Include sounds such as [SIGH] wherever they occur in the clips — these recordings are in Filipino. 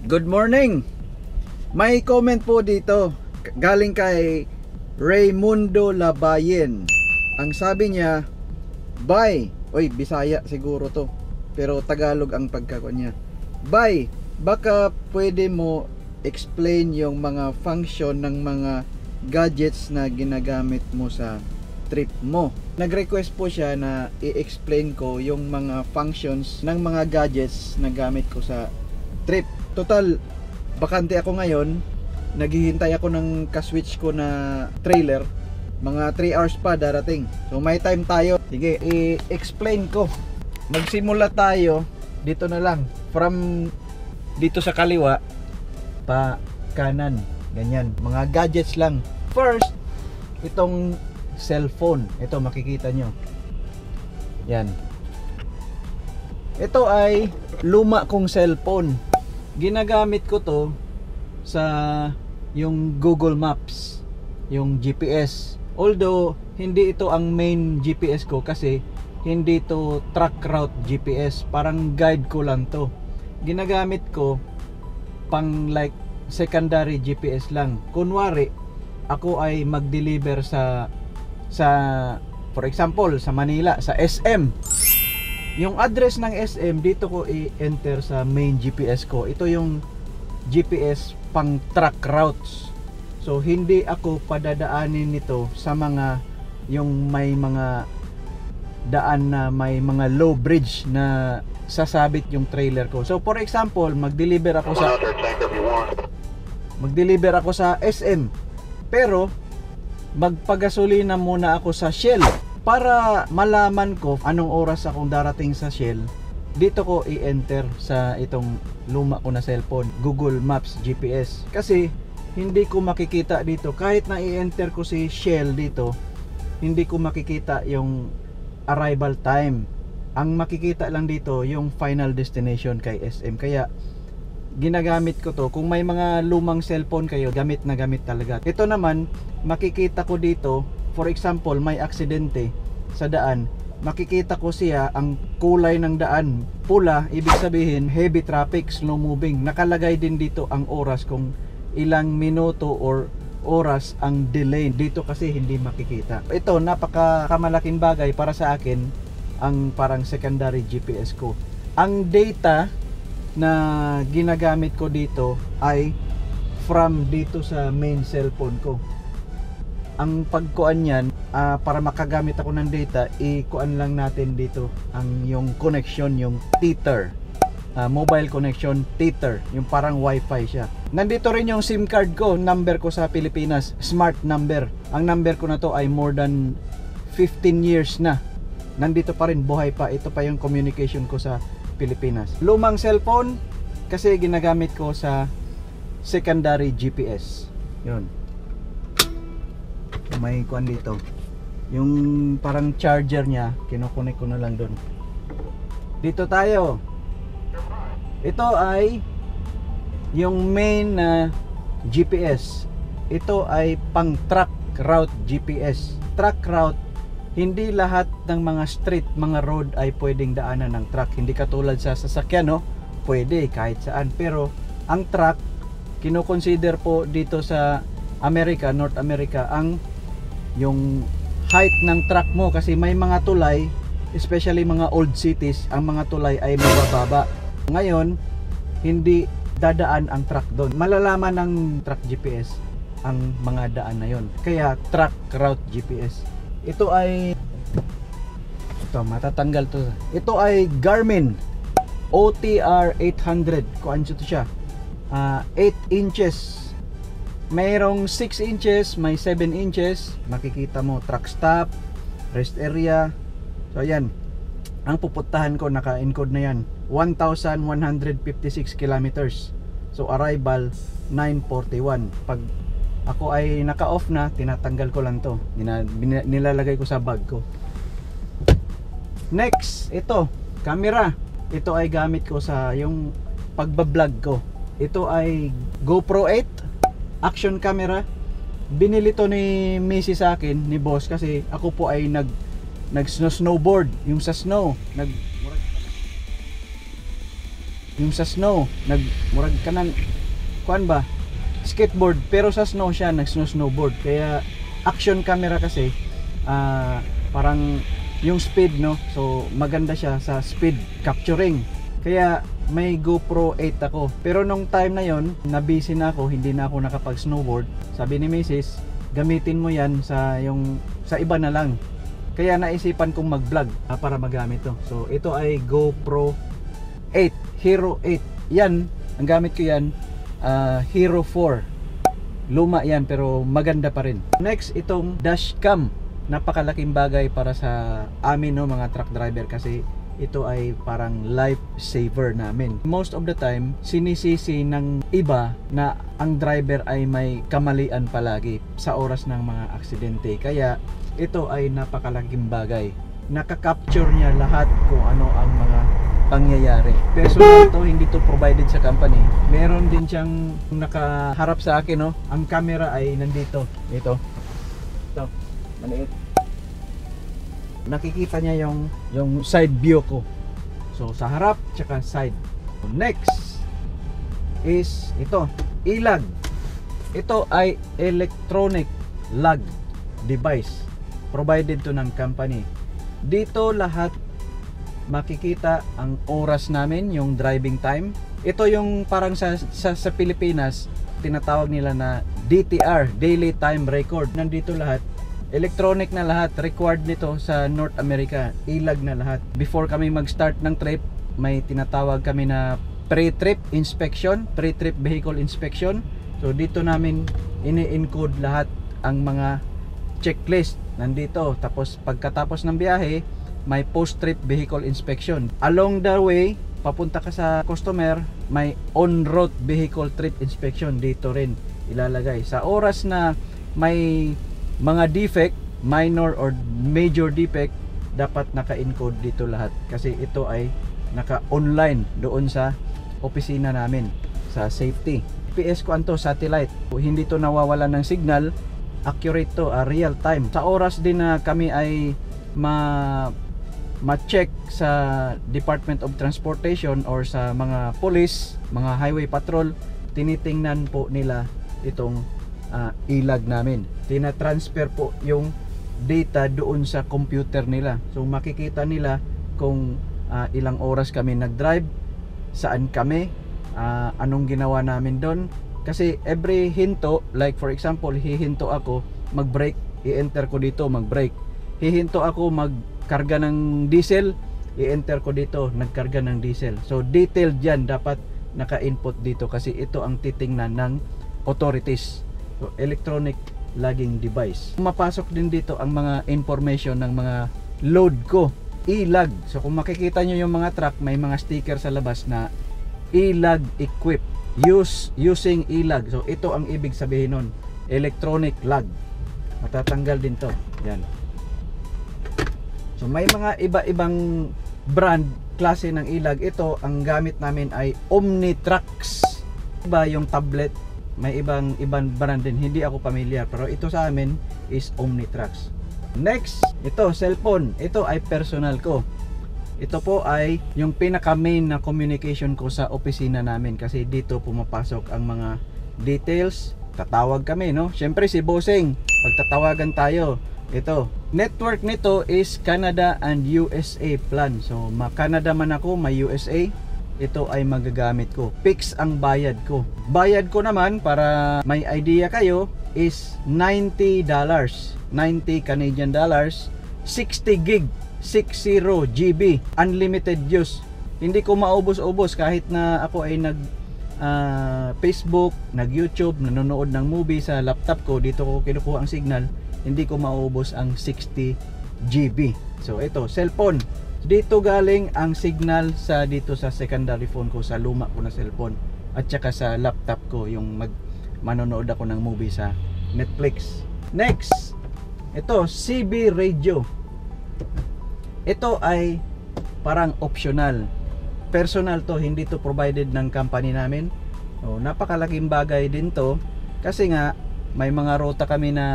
Good morning! May comment po dito galing kay Raymundo Labayen. Ang sabi niya, Bye! Oy, Bisaya siguro to. Pero Tagalog ang pagkakon niya. Bye! Baka pwede mo explain yung mga function ng mga gadgets na ginagamit mo sa trip mo. Nag-request po siya na i-explain ko yung mga functions ng mga gadgets na gamit ko sa trip. Total, bakante ako ngayon. Naghihintay ako ng ka-switch ko na trailer. Mga 3 hours pa darating. So may time tayo. Sige, i-explain ko. Magsimula tayo dito na lang. From dito sa kaliwa pa kanan. Ganyan. Mga gadgets lang. First, itong cellphone. Ito makikita nyo. Yan. Ito ay luma kong cellphone. Ginagamit ko to sa yung Google Maps, yung GPS. Although hindi ito ang main GPS ko kasi hindi to track route GPS, parang guide ko lang to. Ginagamit ko pang like secondary GPS lang. Kunwari, ako ay mag-deliver sa sa for example sa Manila sa SM yung address ng SM dito ko i-enter sa main GPS ko. Ito yung GPS pang track routes. So hindi ako padadaanin nito sa mga yung may mga daan na may mga low bridge na sasabit yung trailer ko. So for example mag-deliver ako sa mag-deliver ako sa SM pero magpagasolina muna ako sa Shell para malaman ko anong oras akong darating sa Shell dito ko i-enter sa itong luma ko na cellphone Google Maps GPS kasi hindi ko makikita dito. Kahit na i-enter ko si Shell dito hindi ko makikita yung arrival time. Ang makikita lang dito yung final destination kay SM kaya ginagamit ko to. Kung may mga lumang cellphone kayo gamit na gamit talaga. Ito naman makikita ko dito for example may aksidente sa daan makikita ko siya ang kulay ng daan. Pula ibig sabihin heavy traffic slow moving. Nakalagay din dito ang oras kung ilang minuto or oras ang delay. Dito kasi hindi makikita. Ito napaka kamalaking bagay para sa akin ang parang secondary GPS ko. Ang data na ginagamit ko dito ay from dito sa main cellphone ko ang pagkuan yan ah, para makagamit ako ng data ikuan lang natin dito ang yung connection yung tether. Ah, mobile connection tether. Yung parang wifi siya. Nandito rin yung sim card ko number ko sa Pilipinas smart number. Ang number ko na to ay more than 15 years na. Nandito pa rin buhay pa. Ito pa yung communication ko sa Pilipinas. Lumang cellphone kasi ginagamit ko sa secondary GPS yun may kuan dito. Yung parang charger niya kinukunik ko na lang doon dito tayo. Ito ay yung main na GPS ito ay pang track route GPS track route hindi lahat ng mga street mga road ay pwedeng daanan ng truck. Hindi katulad sa sasakyan no? Pwede kahit saan. Pero ang truck kino-consider po dito sa America North America ang yung height ng truck mo. Kasi may mga tulay especially mga old cities ang mga tulay ay mabababa. Ngayon hindi dadaan ang truck doon. Malalaman ng truck GPS ang mga daan na yon kaya truck route GPS ito ay ito matatanggal to. Ito ay Garmin OTR 800 kung ano ito siya. Ah, 8 inches mayroong 6 inches may 7 inches. Makikita mo truck stop rest area. So ayan. Ang pupuntahan ko naka-encode na yan. 1,156 kilometers. So arrival 941 pag ako ay naka-off na tinatanggal ko lang to. Nilalagay ko sa bag ko. Next ito. Camera. Ito ay gamit ko sa yung pagbablog ko. Ito ay GoPro 8 action camera. Binili to ni Missy sa akin ni boss kasi ako po ay nag nag snowboard yung sa snow nag yung sa snow nag murag kanang kuan ba? Skateboard. Pero sa snow siya nag snow snowboard kaya action camera kasi ah, parang yung speed no? So maganda siya sa speed capturing. Kaya may GoPro 8 ako. Pero nung time na yon na busy na ako hindi na ako nakapag snowboard sabi ni Mrs gamitin mo yan sa yung sa iba na lang. Kaya naisipan kong mag-vlog ah, para magamit to. So ito ay GoPro 8 Hero 8 yan ang gamit ko yan ah, Hero 4 luma yan pero maganda pa rin. Next itong dashcam. Napakalaking bagay para sa amin no mga truck driver kasi ito ay parang life saver namin. Most of the time, sinisisi ng iba na ang driver ay may kamalian palagi sa oras ng mga aksidente. Kaya ito ay napakalaking bagay. Nakaka-capture niya lahat kung ano ang mga pangyayari. Personal to, hindi to provided sa company. Meron din siyang nakaharap sa akin, no? Ang camera ay nandito. Ito. Ito. Maliit nakikita niya yung yung side view ko. So sa harap tsaka side. Next is ito, ilag. Ito ay electronic lag device provided to ng company. Dito lahat makikita ang oras namin, yung driving time. Ito yung parang sa, sa, sa Pilipinas, tinatawag nila na DTR, Daily Time Record. Nandito lahat electronic na lahat required nito sa North America ilag na lahat. Before kami mag-start ng trip may tinatawag kami na pre-trip inspection pre-trip vehicle inspection. So dito namin ini-encode lahat ang mga checklist. Nandito tapos pagkatapos ng biyahe may post-trip vehicle inspection. Along the way papunta ka sa customer may on-road vehicle trip inspection dito rin ilalagay. Sa oras na may mga defect, minor or major defect, dapat naka-encode dito lahat. Kasi ito ay naka-online doon sa opisina namin sa safety. GPS ko anto satellite. Hindi to nawawala ng signal. Accurate to, uh, real time. Sa oras din na kami ay ma ma-check sa Department of Transportation or sa mga police, mga highway patrol, tinitingnan po nila itong uh, ilag namin. Tina-transfer po yung data doon sa computer nila. So makikita nila kung uh, ilang oras kami nag-drive, saan kami, uh, anong ginawa namin doon. Kasi every hinto, like for example, hihinto ako, mag-brake, i-enter ko dito, mag-brake. Hihinto ako magkarga ng diesel, i-enter ko dito, nagkarga ng diesel. So detailed yan, dapat naka-input dito kasi ito ang titingnan ng authorities electronic logging device. Mapasok din dito ang mga information ng mga load ko. E-log. So kung makikita nyo yung mga truck, may mga sticker sa labas na e-log equip. Use, using e-log. So ito ang ibig sabihin nun. Electronic log. Matatanggal din to. Yan. So may mga iba-ibang brand, klase ng e-log. Ito, ang gamit namin ay Omnitrax. Iba yung tablet may ibang ibang brand din. Hindi ako pamilyar pero ito sa amin is Omnitrax. Next ito cellphone. Ito ay personal ko. Ito po ay yung pinaka main na communication ko sa opisina namin kasi dito pumapasok ang mga details. Tatawag kami no? Syempre si bossing pagtatawagan tayo. Ito network nito is Canada and USA plan. So ma Canada man ako may USA ito ay magagamit ko. Fix ang bayad ko. Bayad ko naman para may idea kayo is 90 dollars. 90 Canadian dollars, 60 gig, 60 GB, unlimited use. Hindi ko maubos-ubos kahit na ako ay nag uh, Facebook, nag YouTube, nanonood ng movie sa laptop ko, dito ko kinukuha ang signal, hindi ko maubos ang 60 GB. So ito, cellphone dito galing ang signal sa dito sa secondary phone ko sa luma ko na cellphone at saka sa laptop ko yung mag manonood ako ng movie sa Netflix. Next, ito CB radio. Ito ay parang optional. Personal to, hindi to provided ng company namin. Oh, napakalaking bagay din to kasi nga may mga ruta kami na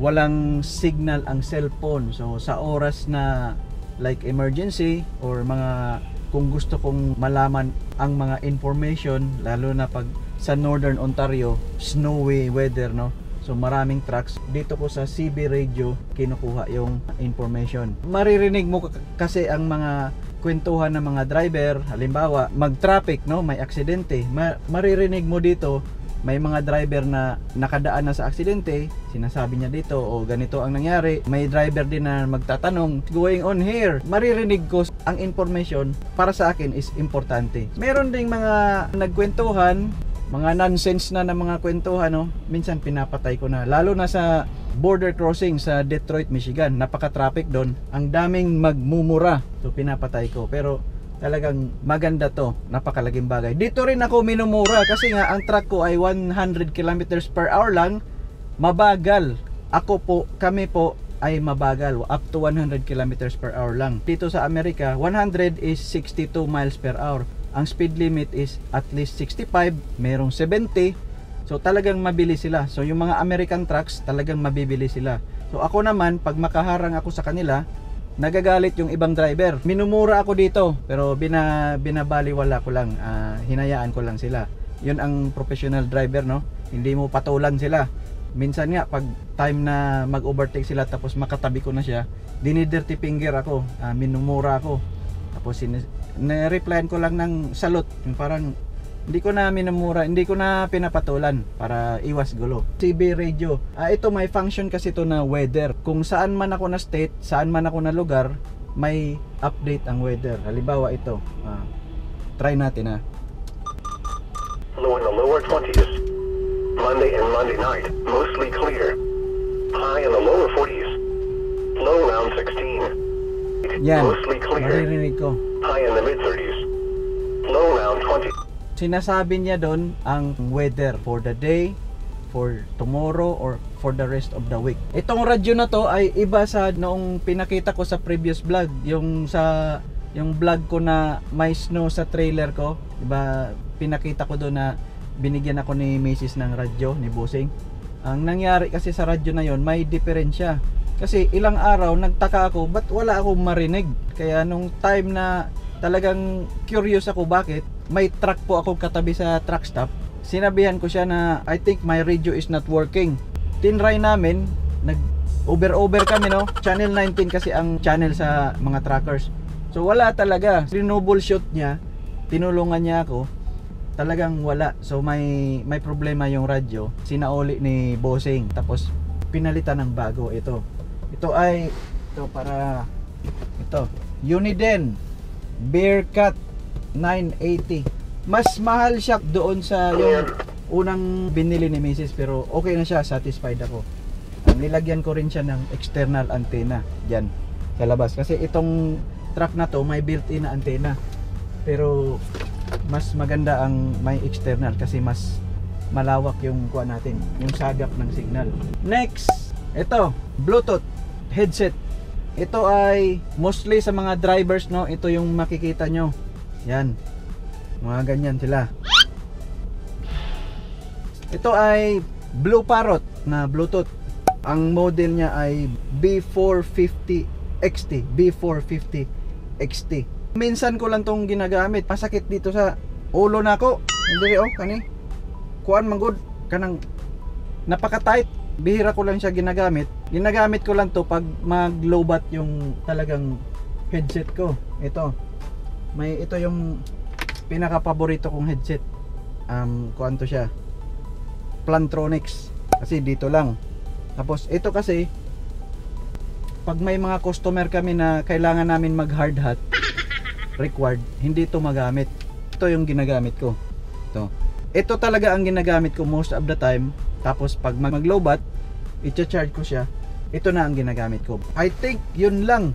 walang signal ang cellphone. So sa oras na like emergency or mga kung gusto kong malaman ang mga information lalo na pag sa Northern Ontario snowy weather no So maraming trucks dito ko sa CB radio kinukuha yung information. Maririnig mo kasi ang mga kwentuhan ng mga driver, halimbawa mag-traffic no, may aksidente. Ma- maririnig mo dito may mga driver na nakadaan na sa aksidente, sinasabi niya dito, o ganito ang nangyari. May driver din na magtatanong, going on here. Maririnig ko ang information para sa akin is importante. Meron ding mga nagkwentuhan, mga nonsense na ng mga kwentuhan, no? minsan pinapatay ko na. Lalo na sa border crossing sa Detroit, Michigan. Napaka-traffic doon. Ang daming magmumura. So pinapatay ko. Pero talagang maganda to. Napakalaging bagay. Dito rin ako minumura kasi nga ang truck ko ay 100 kilometers per hour lang. Mabagal. Ako po kami po ay mabagal. Up to 100 kilometers per hour lang. Dito sa Amerika 100 is 62 miles per hour. Ang speed limit is at least 65 merong 70 so talagang mabilis sila. So yung mga American trucks talagang mabibili sila. So ako naman pag makaharang ako sa kanila nagagalit yung ibang driver. Minumura ako dito, pero bina, binabaliwala ko lang, ah, hinayaan ko lang sila. Yun ang professional driver, no? Hindi mo patulan sila. Minsan nga, pag time na mag-overtake sila tapos makatabi ko na siya, dinidirty finger ako, ah, minumura ako. Tapos na-replyan ko lang ng salute, yung parang hindi ko na minumura, hindi ko na pinapatulan para iwas gulo. CB radio. Ah, ito may function kasi to na weather. Kung saan man ako na state, saan man ako na lugar, may update ang weather. Halimbawa ito. Ah, try natin ah. Low in the lower 20s. Monday and Monday night, mostly clear. High in the lower 40s. Low around 16. Yan. Mostly clear. Maririnig ko. High in the mid 30s. Low around 20. Sinasabi niya doon ang weather for the day, for tomorrow or for the rest of the week. Itong radyo na to ay iba sa noong pinakita ko sa previous vlog, yung sa yung vlog ko na may snow sa trailer ko, 'di ba? Pinakita ko doon na binigyan ako ni Mrs. ng radyo ni Busing. Ang nangyari kasi sa radyo na yon may diferensya. Kasi ilang araw nagtaka ako, ba't wala akong marinig? Kaya nung time na talagang curious ako bakit, may truck po ako katabi sa truck stop. Sinabihan ko siya na I think my radio is not working. Tinry namin, nag over over kami no. Channel 19 kasi ang channel sa mga truckers. So wala talaga. Renewable shoot niya, tinulungan niya ako. Talagang wala. So may may problema yung radyo. Sinauli ni Bossing. Tapos pinalitan ng bago ito. Ito ay ito para ito. Uniden Bearcat 980. Mas mahal siya doon sa yung unang binili ni Mrs. pero okay na siya, satisfied ako. Nilagyan ko rin siya ng external antenna diyan sa labas kasi itong truck na to may built-in na antenna. Pero mas maganda ang may external kasi mas malawak yung kuha natin, yung sagap ng signal. Next, ito, Bluetooth headset. Ito ay mostly sa mga drivers no, ito yung makikita nyo. Yan. Mga ganyan sila. Ito ay Blue Parrot na Bluetooth. Ang model niya ay B450 XT. B450 XT. Minsan ko lang tong ginagamit. Pasakit dito sa ulo na ko. Hindi oh, kani. Kuan man good kanang napaka tight. Bihira ko lang siya ginagamit. Ginagamit ko lang to pag mag-lowbat yung talagang headset ko. Ito. May ito yung pinaka paborito kong headset. Um, kuan to siya. Plantronics. Kasi dito lang. Tapos ito kasi pag may mga customer kami na kailangan namin mag hard hat [LAUGHS] required, hindi ito magamit. Ito yung ginagamit ko. Ito. Ito talaga ang ginagamit ko most of the time. Tapos pag mag lowbat, i-charge ko siya. Ito na ang ginagamit ko. I think yun lang.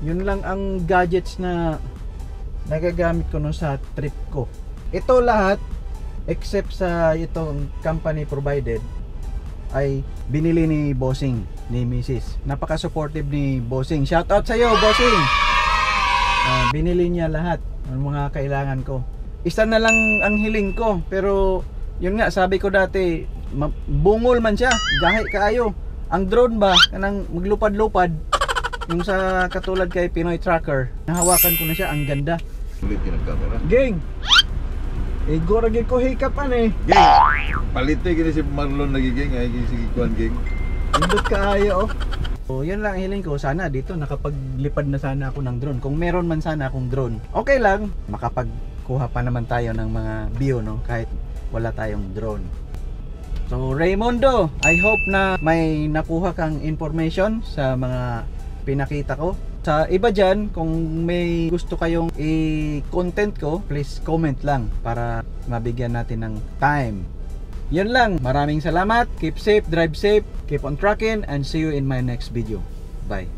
Yun lang ang gadgets na nagagamit ko no sa trip ko. Ito lahat except sa itong company provided ay binili ni Bossing ni Mrs. Napaka-supportive ni Bossing. Shout out sa iyo, Bossing. Ah, binili niya lahat ng mga kailangan ko. Isa na lang ang hiling ko, pero yun nga sabi ko dati, bungol man siya, gahi kaayo. Ang drone ba kanang maglupad-lupad yung sa katulad kay Pinoy Tracker, nahawakan ko na siya, ang ganda. Ulit yung camera. Gang! Igor lagi ko hikapan eh. Gang! Palitoy gini si Marlon lagi gang. Ay gini si Kwan gang. Indot kaayo oh. So, yun lang ang hiling ko. Sana dito nakapaglipad na sana ako ng drone. Kung meron man sana akong drone. Okay lang. Makapagkuha pa naman tayo ng mga view no kahit wala tayong drone. So Raymondo, I hope na may nakuha kang information sa mga pinakita ko. Sa iba dyan, kung may gusto kayong i-content ko, please comment lang para mabigyan natin ng time. Yun lang. Maraming salamat. Keep safe, drive safe, keep on trucking, and see you in my next video. Bye.